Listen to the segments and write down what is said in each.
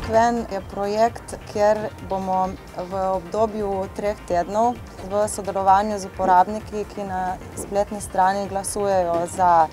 ven je projekt, kjer bomo v obdobju treh tednov v sodelovanju z uporabniki, ki na spletni strani glasujejo za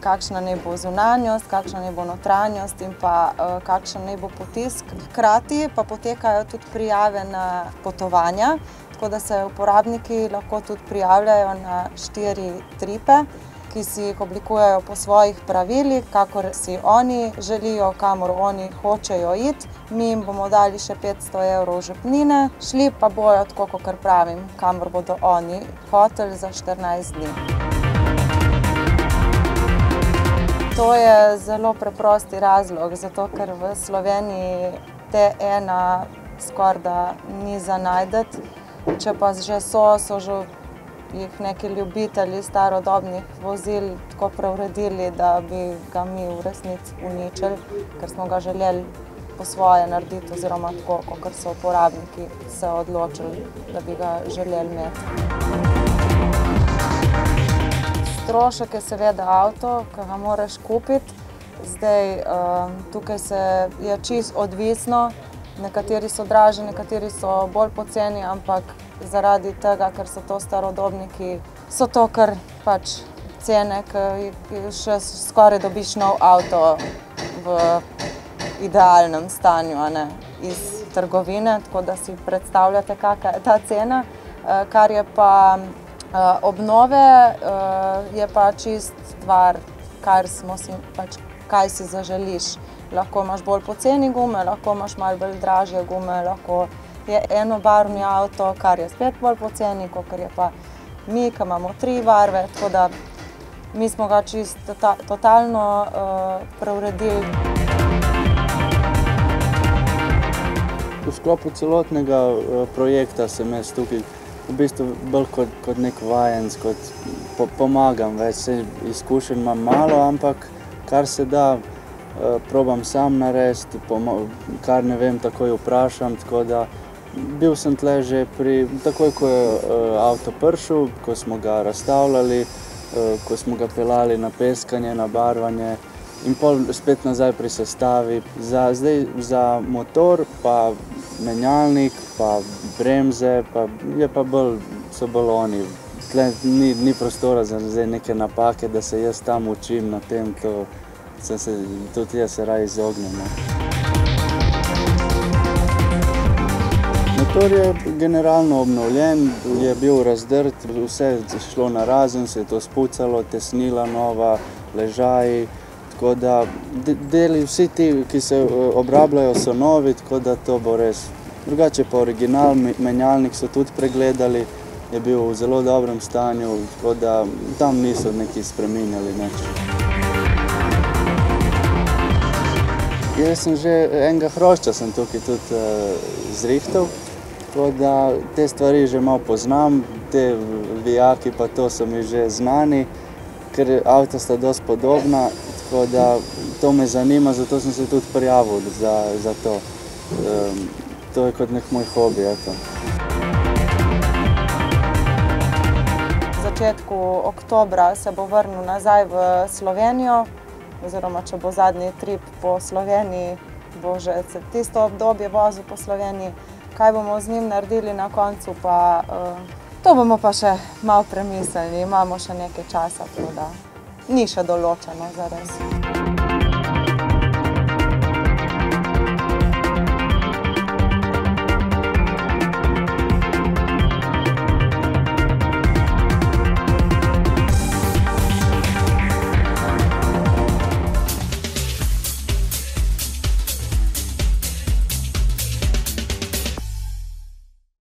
kakšna naj bo zunanjost, kakšna naj bo notranjost in pa kakšen naj bo potisk. Hkrati pa potekajo tudi prijave na potovanja, tako da se uporabniki lahko tudi prijavljajo na štiri tripe, ki si jih oblikujejo po svojih pravilih, kakor si oni želijo, kamor oni hočejo iti. Mi jim bomo dali še petsto evrov žepnine, šli pa bojo, tako kakor pravim, kamor bodo oni hoteli za štirinajst dni. To je zelo preprost razlog, zato ker v Sloveniji T-ena skorajda ni za najti. Če pa že so, so že jih neki ljubitelji starodobnih vozil tako preuredili, da bi ga mi v resnici uničili, ker smo ga želeli po svoje narediti oziroma tako, kakor so uporabniki se odločili, da bi ga želeli imeti. Strošek je seveda avto, ke ga moraš kupiti. Zdaj, tukaj se, je čisto odvisno, nekateri so dražji, nekateri so bolj poceni, ampak zaradi tega, ker so to starodobniki, so to kar pač cene, ke še skoraj dobiš nov avto v idealnem stanju, ne, iz trgovine, tako da si predstavljate, kaka je ta cena. Kar je pa obnove, je pa čisto stvar, kar smo si pač, kaj si zaželiš. Lahko imaš bolj poceni gume, lahko imaš malo bolj dražje gume, lahko je enobarvni avto, kar je spet bolj poceni, kakor je pa mi, ke imamo tri barve, tako da mi smo ga čisto totalno preuredili. V sklopu celotnega projekta sem jaz tukaj v bistvu bolj kot, kot neki vajenec, kot pomagam več, saj izkušenj imam malo, ampak kar se da, probam sam narediti, kar ne vem, takoj vprašam, tako da bil sem tule že pri, takoj ko je avto prišel, ko smo ga razstavljali, ko smo ga peljali na peskanje, na barvanje in pol spet nazaj pri sestavi. Za zdaj, za motor pa menjalnik pa bremze pa je pa bolj, so bolj oni. Tule ni, ni prostora za zdaj neke napake, da se jaz tam učim na tem, to sem se, tudi jaz se raje izognem, no. Motor je generalno obnovljen, je bil razdrt, vse je šlo narazen, se je to spucalo, tesnila nova, ležaji, tako da deli, vsi ti, ki se obrabljajo, so novi, tako da to bo res. Drugače pa original, menjalnik so tudi pregledali, je bil v zelo dobrem stanju, tako da tam niso nekaj spreminjali nič. Jaz sem že, enega hrošča sem tukaj tudi zrihtal, tako da te stvari že malo poznam, ti vijaki pa to so mi že znani, ker avta sta dosti podobna, tako da to me zanima, zato sem se tudi prijavil za, za to. To je kot neki moj hobi, eto. V začetku oktobra se bo vrnil nazaj v Slovenijo, oziroma če bo zadnji trip po Sloveniji, bo že tisto obdobje vozil po Sloveniji. Kaj bomo z njim naredili na koncu pa, to bomo pa še malo premislili, imamo še nekaj časa, tako da ni še določeno zares.